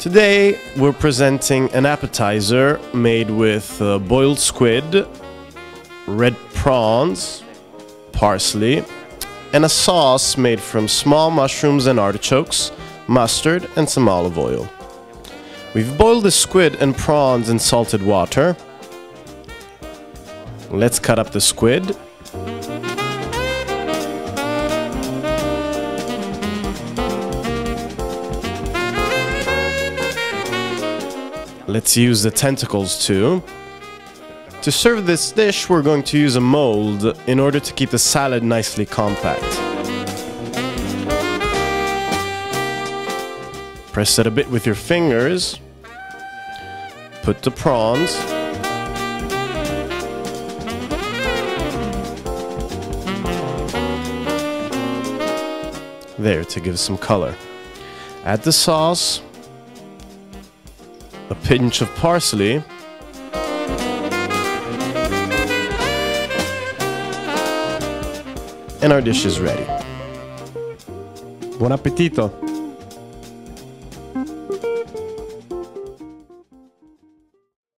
Today we're presenting an appetizer made with uh, boiled squid, red prawns, parsley, and a sauce made from small mushrooms and artichokes, mustard, and some olive oil. We've boiled the squid and prawns in salted water. Let's cut up the squid. Let's use the tentacles too. To serve this dish, we're going to use a mold in order to keep the salad nicely compact. Press it a bit with your fingers. Put the prawns. There to give some color. Add the sauce a pinch of parsley, and our dish is ready. Buon appetito!